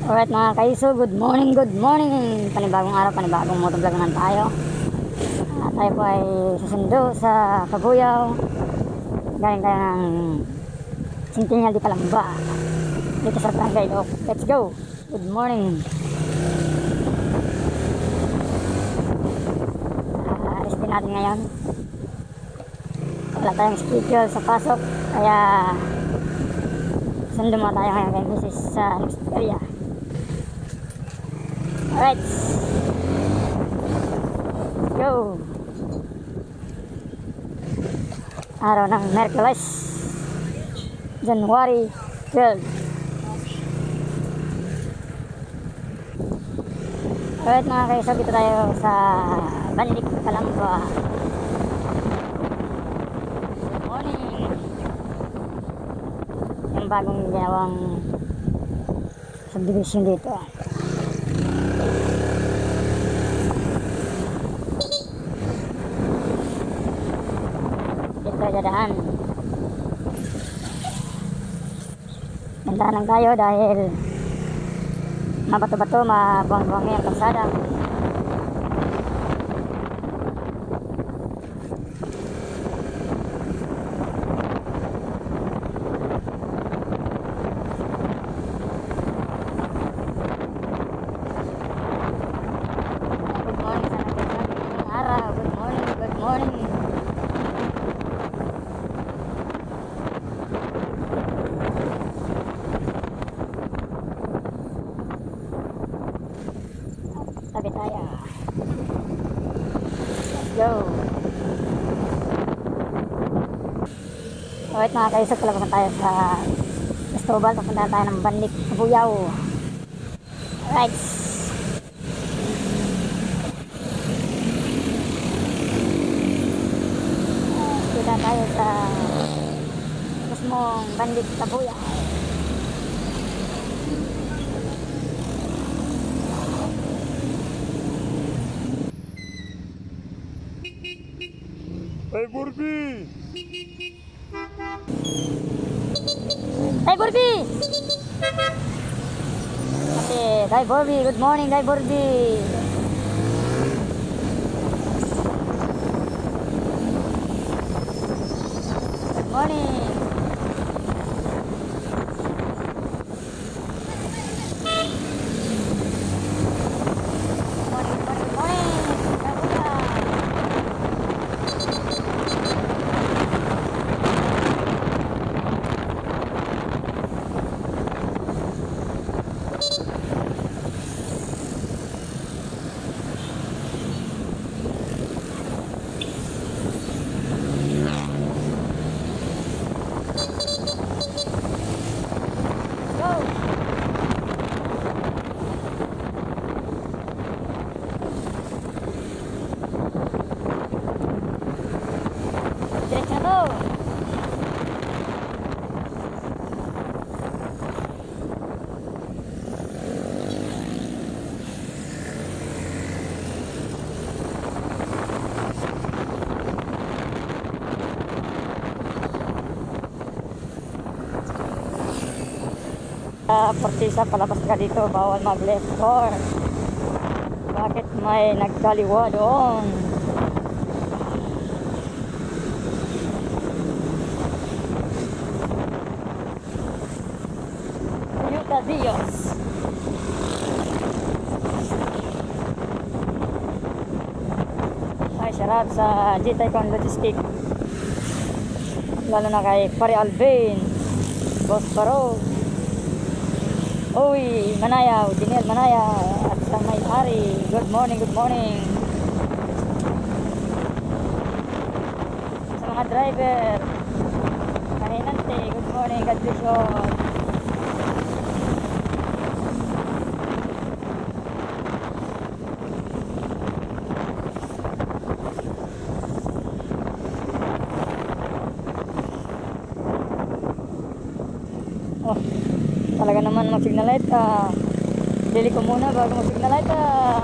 Alright mga kaiso, good morning, good morning. Panibagong araw, panibagong motovlog naman tayo. At tayo po ay susundo sa Kabuyaw. Galing tayo ng Centennial di Palamba. Dito sa Barangay Loob. Let's go. Good morning. Uh, rest din natin ngayon. Wala tayong schedule sa pasok. Kaya sundo muna tayo ngayon kay Mrs. area. Alright. Let's go. Araw ng Merkulis. January 12. Alright mga kaisog, dito tayo sa Bandik, Kalamba. Good morning. Yung bagong ginawang subdivision dito. Dadaan. Gandaan lang tayo dahil mabato-bato, mabuang-buangin ang kalsada. Good morning sa natin. Magandang araw. Good morning, good morning. Tabi tayo. Let's go. Alright mga kaisok, pala tayo sa Cristobal. Papunta tayo ng Banlik, Buyaw. Alright. Kita tayo sa mismong Banlik, Buyaw. Hey Burbi! Day Burbi! Okay, Day Burbi. Good morning, Day Burbi. Good morning. Good morning, good morning, good morning. Kabuya. Go! Diretso na to! Uh, Portisa, palabas ka dito, bawal mag-left turn. Bakit may nagkaliwa doon? Toyota Vios. Ay, sarap sa G-Tycon Logistic. Lalo na kay Pare Alvin, Boss Baro, Uy, Manayaw, Daniel Manaya, at sa may ari. Good morning, good morning. Sa mga driver, kahinante, good morning, God bless you. Oh, talaga naman mag-signal light. Ah, dili ko muna bago mag-signal light. Ah,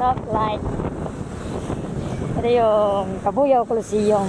Stoplight. Ito yung Kabuyaw Coliseum.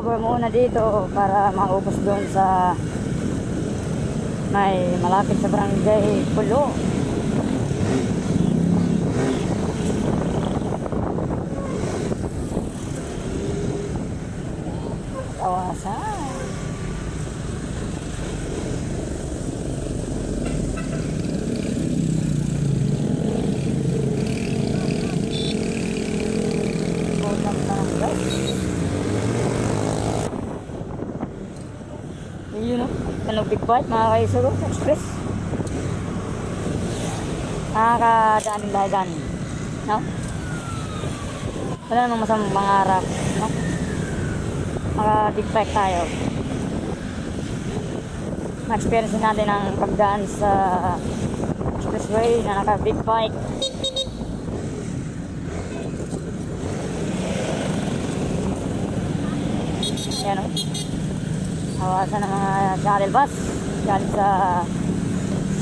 Over muna dito para maubos doon sa may malapit sa barangay Pulo. Kawasan. Botang barangay. Yun o. Ano big bite mga kaisuro express. Nakakadaan din dahil daan. No? Wala namang masamang mangarap. No? Maka big bike tayo. Ma-experience natin ang pagdaan sa expressway na naka big bike. Yan o. Hawasan ng mga shuttle bus galing sa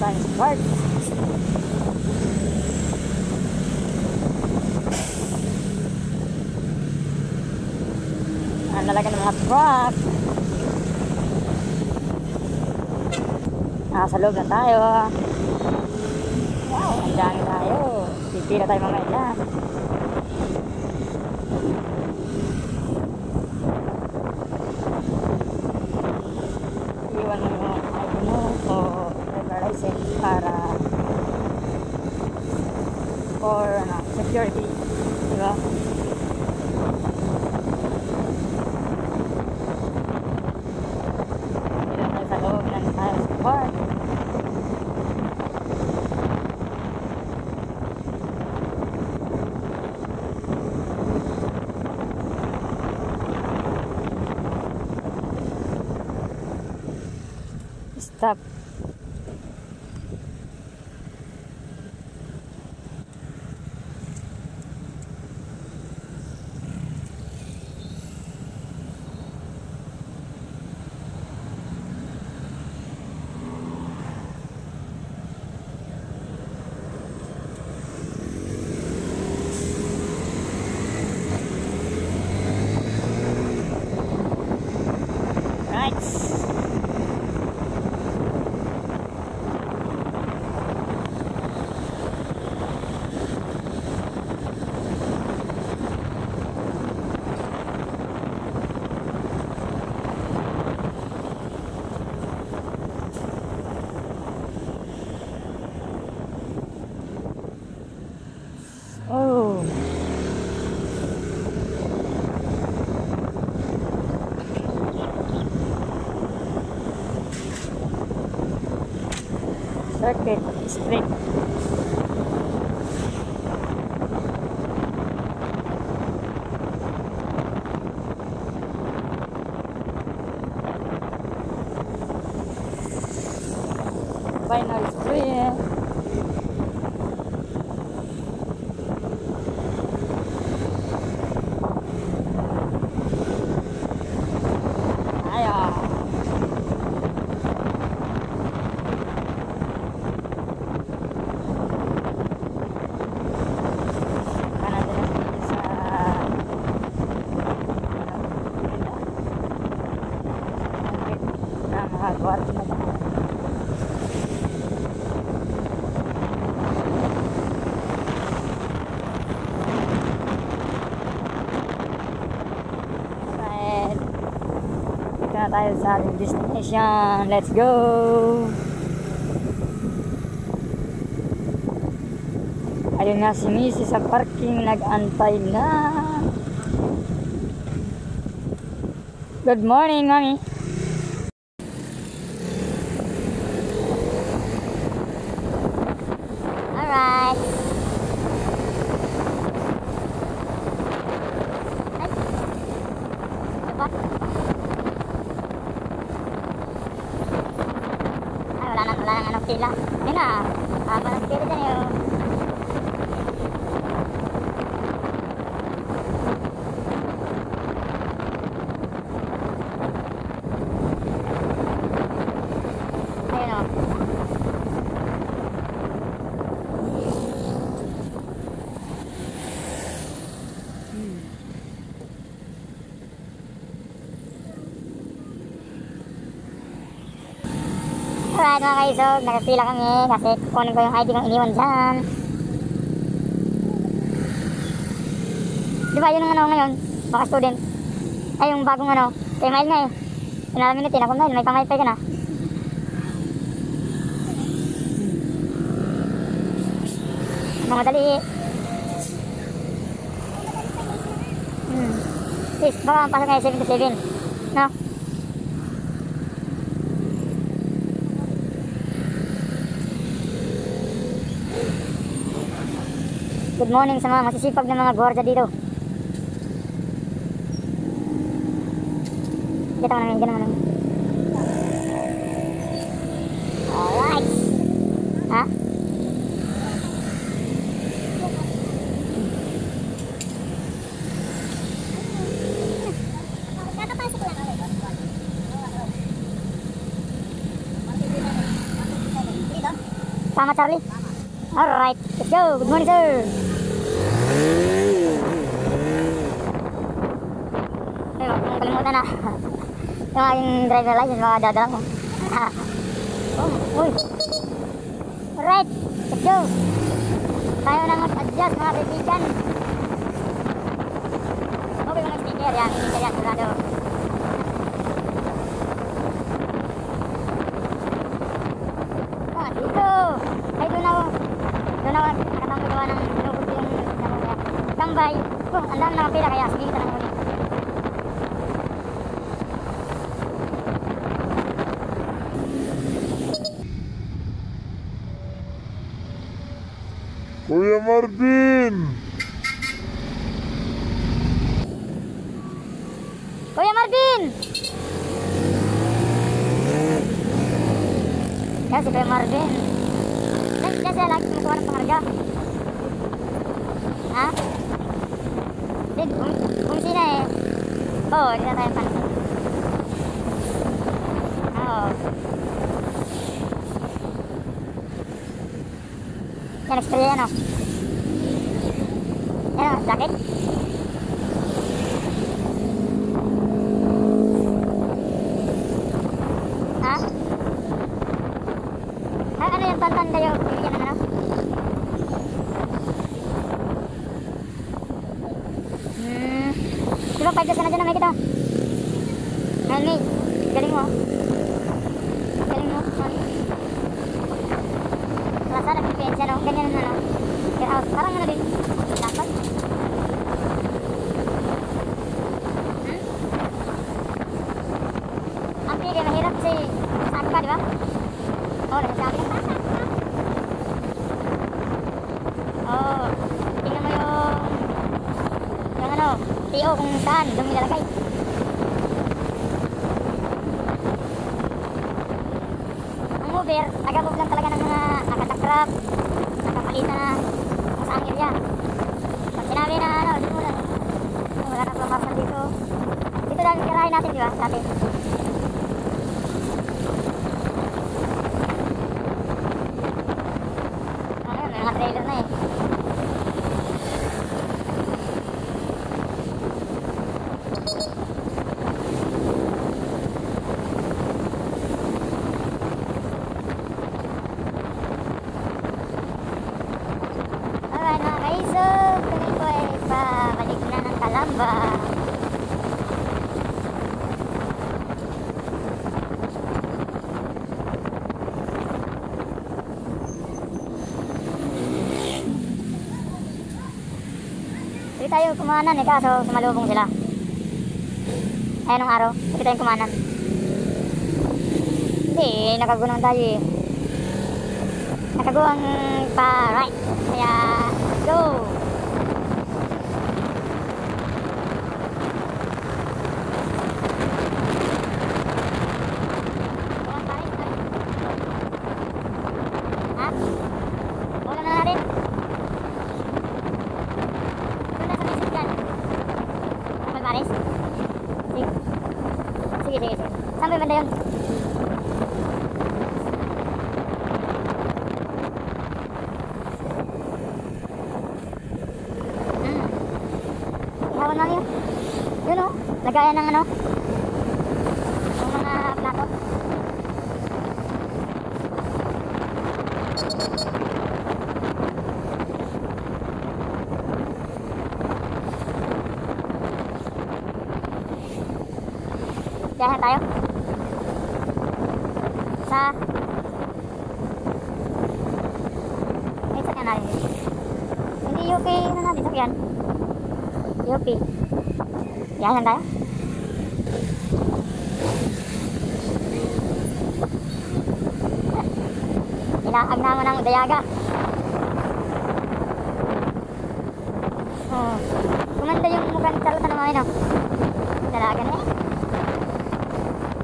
Science Park. Ang nalaga ng mga truck. Nasa loob na tayo. Wow, ang dami tayo. Pipila tayo mga ilan. iwan mo yung ID mo o driver license para for ano, security. Diba? Dito tayo sa loob ng Science Park. Stop. Tayo sa ating destination. Let's go! Ayun nga si Missy sa parking, nag-antay na. Good morning, Mami. Alright. Ay. Diba? Ay, wala nang, wala nang ano pila. Ayun na, haba ng pila dyan yun. Ayun o. Alright mga kaisog, nakapila kami kasi kukunin ko yung ID kong iniwan dyan. Di ba yun ang ano ngayon, baka student. Ay yung bagong ano, kay Mile nga eh. Pinalamin natin ako Mile, may pang pa ka na. Mga dali. Hmm. Sis, baka pasok ngayon 7 Good morning sa mga masisipag na mga gwardiya dito. Kita mo namin, ganun naman. Alright. Ha? Tama Charlie? Alright, let's go. Good morning sir. Ay, wag mong kalimutan na. Yung aking driver license, baka dadala. Ah. Oh, uy. Alright, let's go. Tayo na mag-adjust mga kaibigan. Okay mga sticker yan, yan, sigurado. Tambay. Oh, ang dami nakapila kaya sige kita nang muli. Kuya Marvin! Kuya Marvin! Yan si Kuya Marvin. Yan, yan siya lagi kumukuha ng pangarga. Ha? Din, kung, kung sino eh. Oo, oh, hindi na tayo pansin. Oo. Yan, extra yan o. Yan o, jacket. Ha? Ah, ano yung tantan kayo? Bibigyan ng ano? Hmm. Di ba 5 days ka na dyan na may kita? Helmet. Galing mo. Galing mo. Wala sana pipensya no? Ganyan ano. Get out. Parang ano din. tambah Jadi tayo kumana ni kaso sumalubong sila. Ayan ang araw. Hindi tayo kumana. Hindi, nakagunong tayo eh. Nakagunong pa right. Kaya, go! O. Lagayan ng ano. Yung mga plato. Biyahe tayo. Sa... Ay, natin dito? Hindi UP na natin, sakyan. UP. Biyahe lang tayo. Inaag naman ng dayaga. Oh. Kumanda yung mukha ni Charlotte naman, no? Dalaga na eh.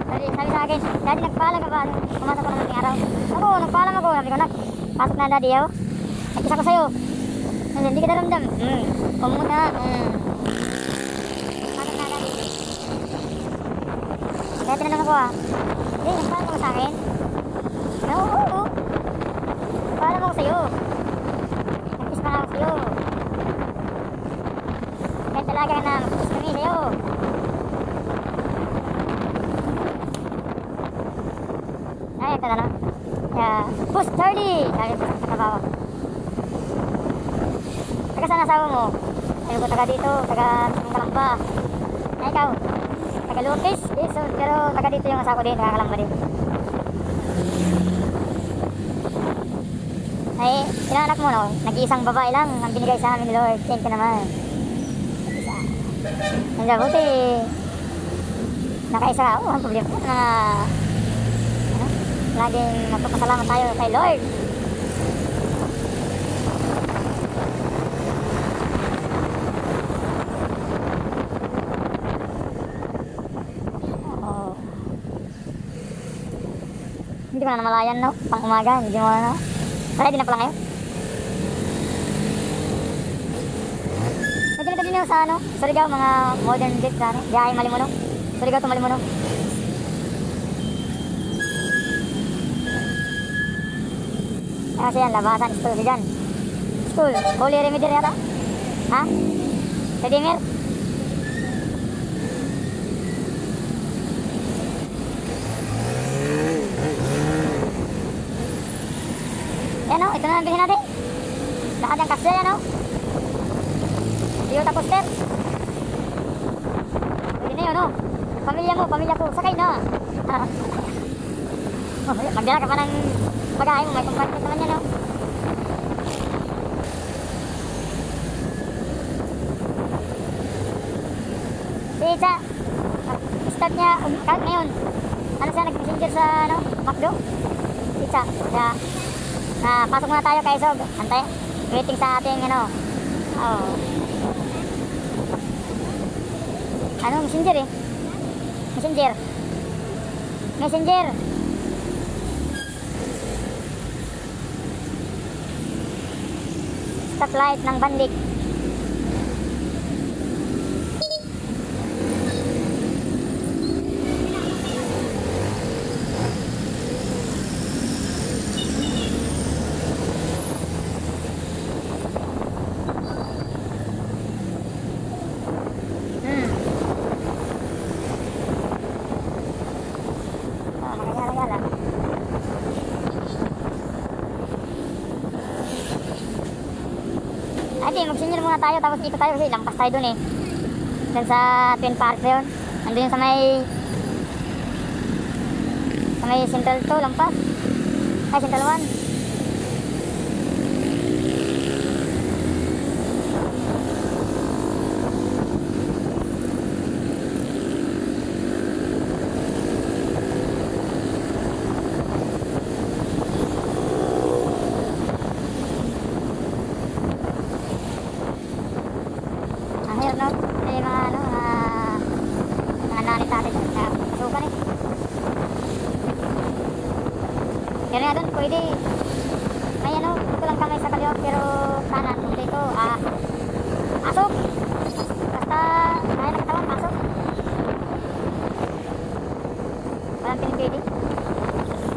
Sabi, sabi sa akin, Daddy, nagpaalam ka ba? Pumasok ko ng araw. Ako, nagpaalam ako. Sabi ko, nak, pasok na Daddy, oh. Nagkisa ko sa'yo. Sabi, hindi kita ramdam. Hmm, huwag muna. Hmm. Pasok na Daddy. Kaya tinanong ako, ah. Hindi, nagpaalam ako sa akin. Oo, oo, oo. Nagpaalam ako sa'yo. Nagkis pa nga ako sa'yo. Kaya talaga magkis kami. Ay, ito na lang. Push 30! Sabi ko sa kabawa. Taga saan asawa mo? Sabi ko, taga dito, taga Mismong Kalamba. Ay, ikaw, taga Lopez, yes, so, pero taga dito yung asawa ko din, taga Kalamba din. Ay, ilang anak mo, no? Nag-iisang babae lang ang binigay sa amin ni Lord. Thank you naman. Isa. Nandiyan, buti. Nakaisa ako, ang problema ko na ano, laging nagpapasalamat tayo kay Lord. Hindi ko na namalayan, no? Pang umaga, hindi mo na. Ready na pala ngayon? Yung sa ano, Surigao, mga modern jet sa ano, biyahe Malimuno. Surigao to Malimuno. Kasi yan, labasan, school dyan. School, Holy Remedier yata? Ha? Redeemer? Yan o, ito na ang bilhin natin. Lahat yung kasya yan o. Toyota Poster. Pwede na yun o. Pamilya mo, pamilya ko, sakay na. Magdala ka pa ng bagahe mo, may compartment naman yan o. Si Icha, start niya, um, kahit ngayon, ano siya, nag-messenger sa, ano, McDo? Si Icha, kaya, na pasok muna tayo kay Sog. Antay, waiting sa ating, ano, oh. Ano, messenger eh. Messenger. Messenger. Stoplight ng Bandik. Hmm. Oh, magagala-gala. Ate, mag-senior muna tayo tapos ikot tayo kasi lampas tayo dun eh. Dun sa Twin Park na yun. Nandun yung sa may sa may Central 2, lampas. Ay, Central 1. May ano, dito lang kamay sa kaliwa pero kanan. Dito, ah, pasok. Basta, kaya ng katawan, pasok. Walang pinipili.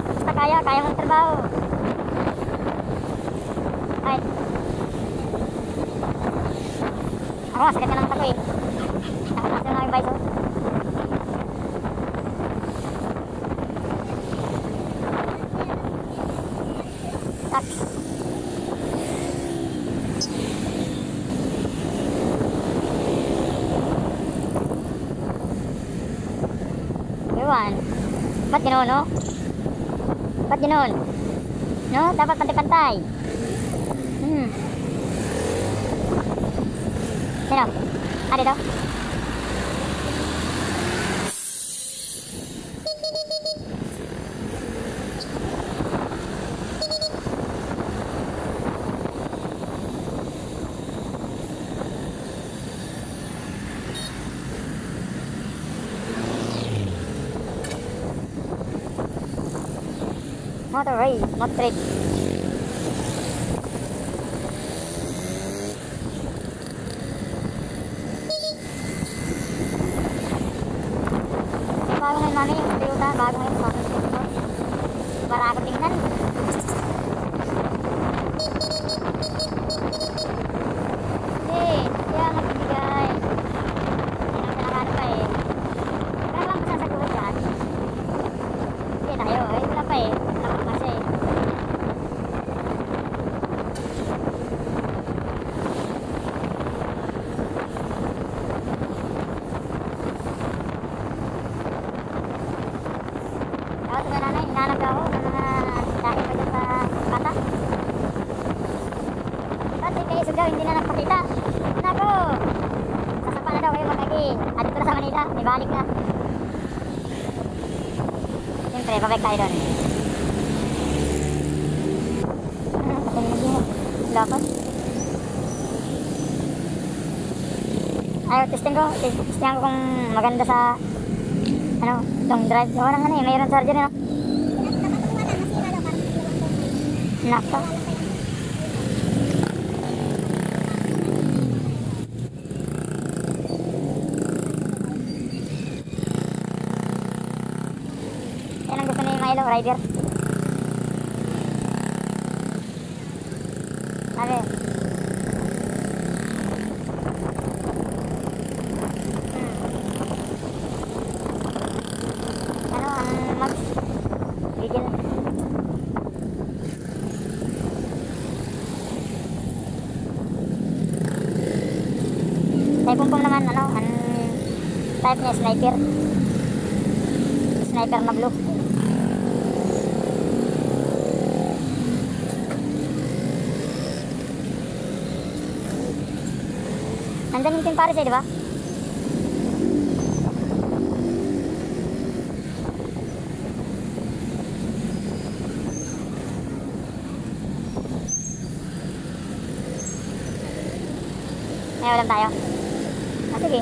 Basta kaya, kaya mong trabaho. Ay. Ako, sakit naman Gano'n, no? Ba't gano'n? No? Dapat pantay-pantay. Hmm. Sino? Ah, dito? Motor race, motor race. May bago ngayon mami, yung Toyota, bago ngayon sa akin. Para ako tingnan. Hindi, hindi ako magbibigay. Hindi naman pinakano pa eh. Kaya lang masasaguhan dyan. Hindi tayo, eh, wala pa eh. Wala pa kasi eh. Ako sa nanay, hinanap ako ng mga dahil pa dyan sa bata. Kayo sugaw, hindi na nagpakita? Nako! Sasapa na daw kayo magkagin. At ito na sa Manila, may balik na. Siyempre, babalik tayo doon. Na. Lapat. Ayaw, testing ko. Testing ko kung maganda sa ano, long drive. Walang ano eh, mayroon charger no? Nako. Yan rider. Hmm. Ano ang mag... Ano, type sniper. Sniper na blue. Nandun yung Team eh, di ba? May ulam tayo. Ah, sige.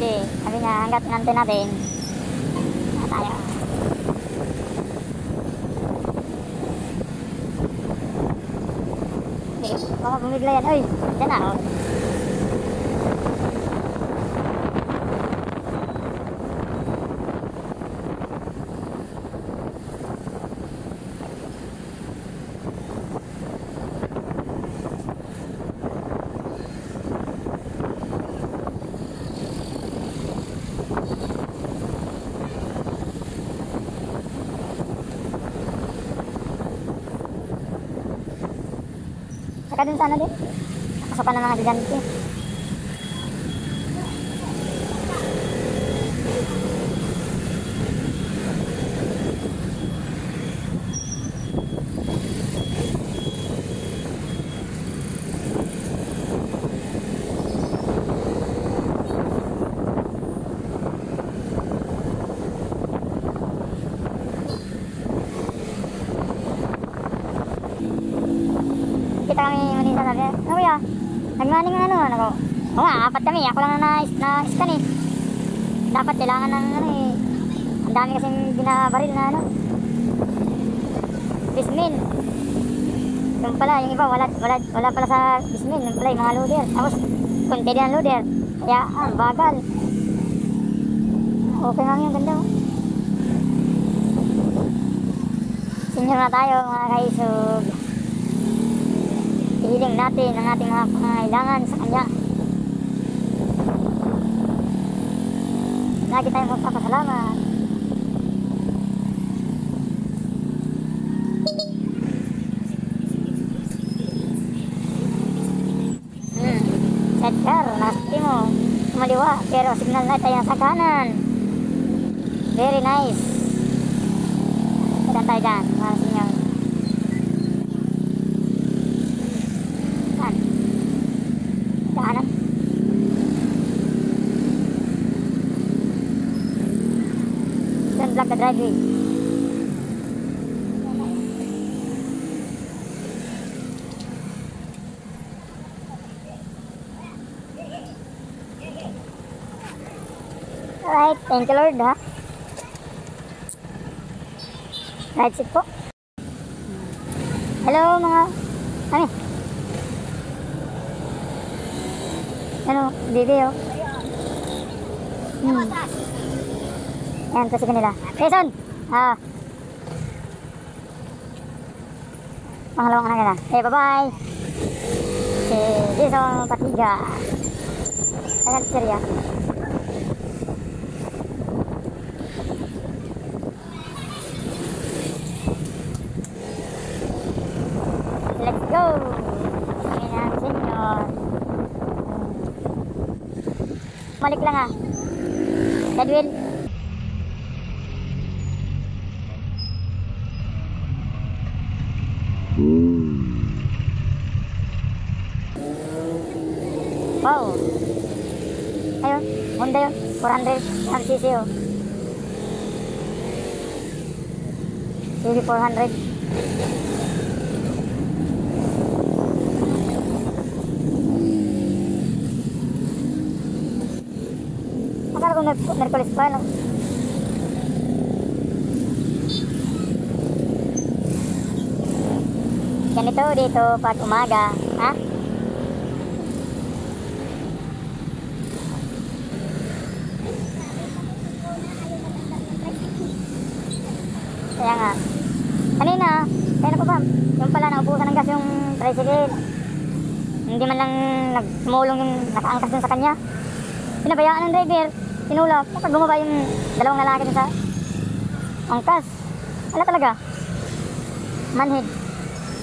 Sige, sabi nantay natin. Na tayo. Sige, baka bumigla yan. Uy, dyan na oh. Saka dun sa ano din. Nakasapan ng mga gigante. Apat kami, ako lang na, na scan eh. Dapat kailangan ng ano eh, ang dami kasing binabaril na ano. Bismin. Yung pala, yung iba, wala, wala, wala pala sa bismin, yung pala yung mga loader. Tapos, konti din ang loader. Kaya, ah, bagal. Okay lang yung ganda oh. Senior na tayo mga kaisog. Ihiling natin ang ating mga pangailangan sa kanya. Lagi tayong magpapasalamat. Hmm. Set car, nasti mo. Kumaliwa, pero signal light ay nasa kanan. Very nice. Saan tayo dyan, mga senyor? Saan? Daanan? Driveway. Alright, thank you Lord ha. Right seat po. Hello mga... Ano? Ano, baby oh. Hmm. Ayan, kasi kanila. Jason! Ah. Pangalawang anak nila. Eh, bye-bye! Si Jason Patiga. Tagal serya. Let's go! Ayan ang senyor. Malik lang ah. Edwin. 400 ang cc oh. CB 400. Akala ko Mer- Merkulis pa, no? Ganito dito pag umaga, ha? Kaya nga. Kanina, kaya na pa ba? Yung pala, naubusan ng gas yung tricycle. Hindi nagtumulong yung nakaangkas dun sa kanya. Pinabayaan ng driver, tinulak. Kapag bumaba yung dalawang lalaki dun sa angkas. Wala talaga. Manhid.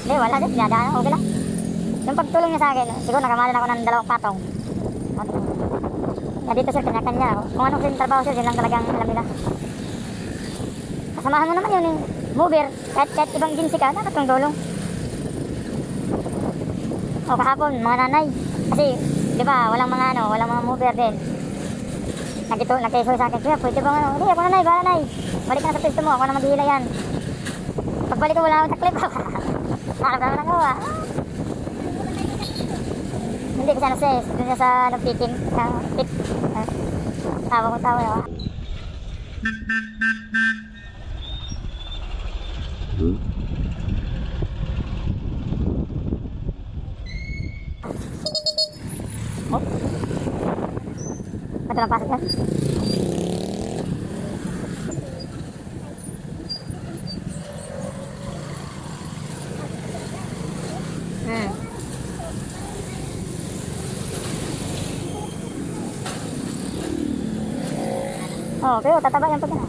Hindi, wala din. Pinadaan. Okay lang. Yung pagtulong niya sa akin, siguro nakamalan ako ng dalawang patong. Kaya dito sir, kanya-kanya. Kung anong sin trabaho sir, yun lang talagang alam nila. Kasamahan mo naman yun eh. Mover. Kahit, kahit ibang agency ka, dapat kong tulong. O kahapon, mga nanay. Kasi, di ba, walang mga ano, walang mga mover din. Nagito, nagkaiso sa akin, kuya, pwede bang ano? Hindi, ako nanay, bala nay. Balik ka na sa pwesto mo, ako na maghihila yan. Pagbalik ko, wala akong taklip. Hanap naman ako ah. Hindi kasi ano sis, dun sa ano, picking, sa pick. Uh, tawa ko tawa ah. Pasok yan? Hmm. Oh, pero tataba yan pag ano.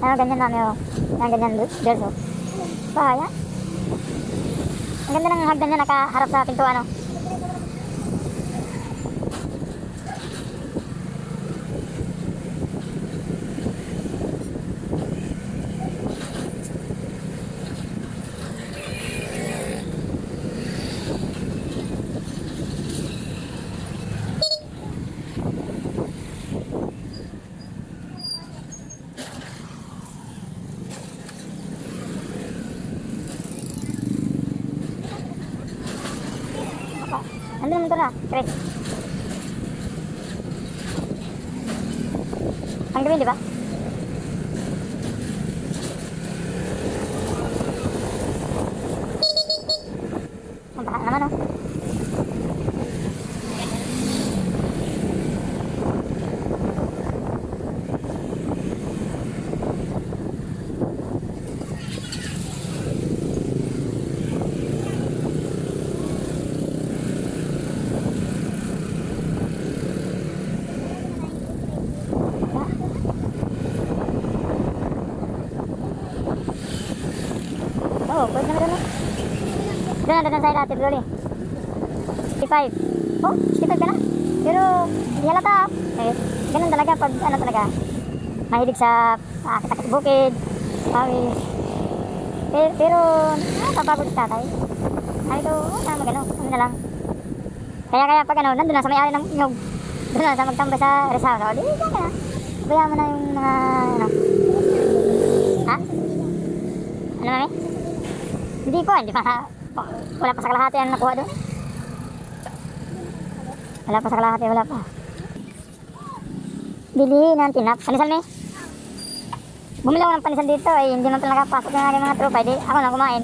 Ano, ganyan namin oh. Yan, ganyan girls oh. Bahaya. Ang ganda ng hagdan niya nakaharap sa pintuan oh. Na, Chris. Ang gawin, di ba? Ang baka naman, oh. Oo, pwede naman doon. Doon, doon sa dati, Brody. 65. Oh, 65 ka na. Pero, hindi halata. Eh, ganun talaga pag ano talaga. Mahilig sa akit-akit bukid. Pawis. Pero, pero napapagod si tatay. Sabi ko, oh, tama gano'n. Ano na lang. Kaya kaya pag ano, nandun na sa may-ari ng nyog. Doon na sa magtambay sa rest house. O, di, ka na. Bayaan mo na yung mga, ano. Ha? Ano mami? Hindi ko, hindi pa. Wala pa sa kalahati ang nakuha doon. Wala pa sa kalahati, wala pa. Bili ng tinap. Panisan may? Bumili ako ng panisan dito eh. Hindi man pala nakapasok ng aking mga tropa. Hindi ako na kumain.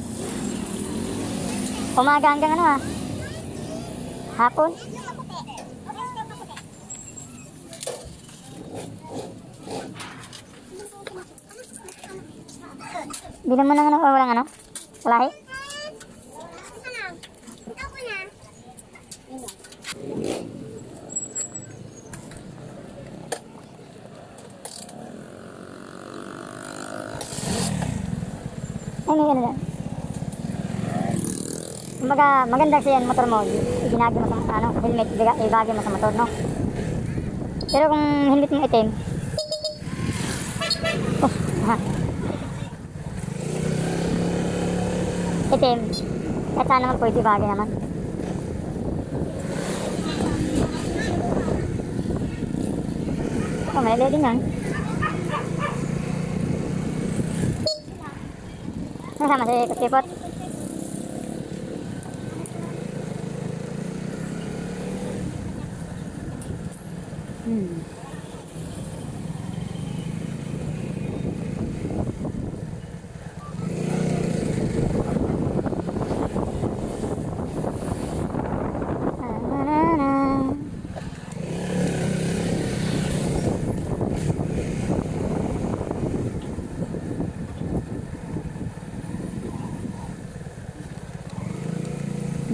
Umaga hanggang ano ah. Hapon. Bili mo ng ano, walang ano? Lahi? Ano lang. Kumbaga, maganda kasi yan motor mo. Iginagi mo sa ano, helmet, ibagi mo sa motor, no? Pero kung helmet mo itim, oh, ha. Itim, kahit saan naman pwede ibagi naman. Oh, may din yan. sama si kecipot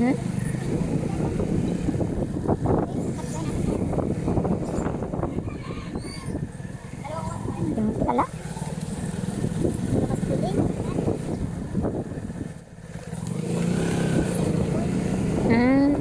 Hmm? Hindi mo kilala? Hmm.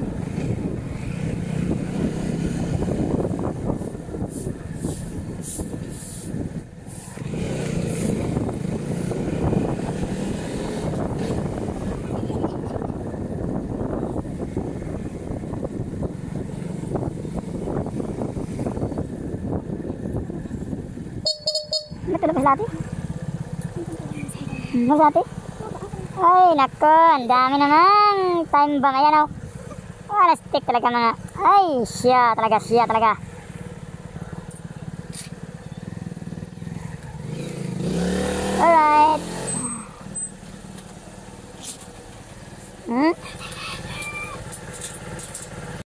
Si Lati? Hmm, si Lati? Ay, nako, ang dami naman. Time bomb, ayan o. Oh, alas stick talaga mga. Ay, siya talaga, siya talaga.